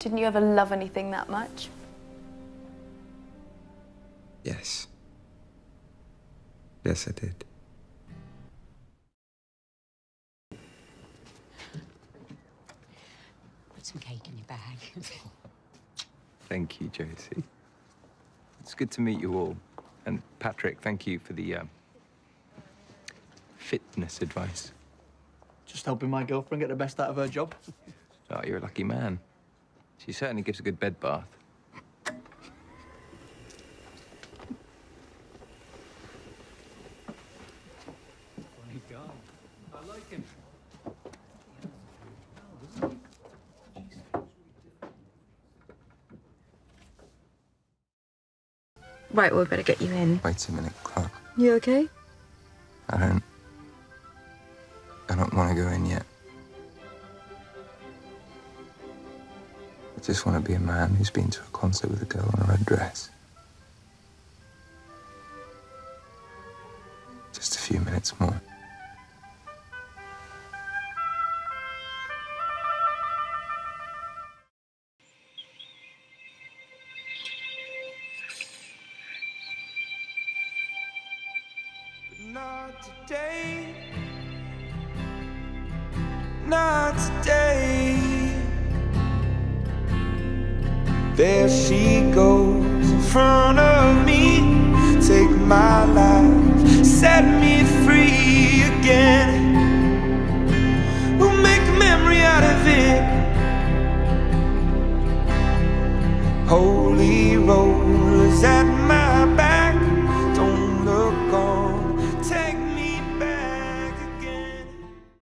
Didn't you ever love anything that much? Yes. Yes, I did. Put some cake in your bag. Thank you, Josie. It's good to meet you all. And Patrick, thank you for the uh, fitness advice. Just helping my girlfriend get the best out of her job. Oh, you're a lucky man. She certainly gives a good bed bath. Right, well, we better get you in. Wait a minute, Clark. You okay? I don't. I don't want to go in yet. Just want to be a man who's been to a concert with a girl in a red dress. Just a few minutes more. Not today. Not today. There she goes in front of me. Take my life, set me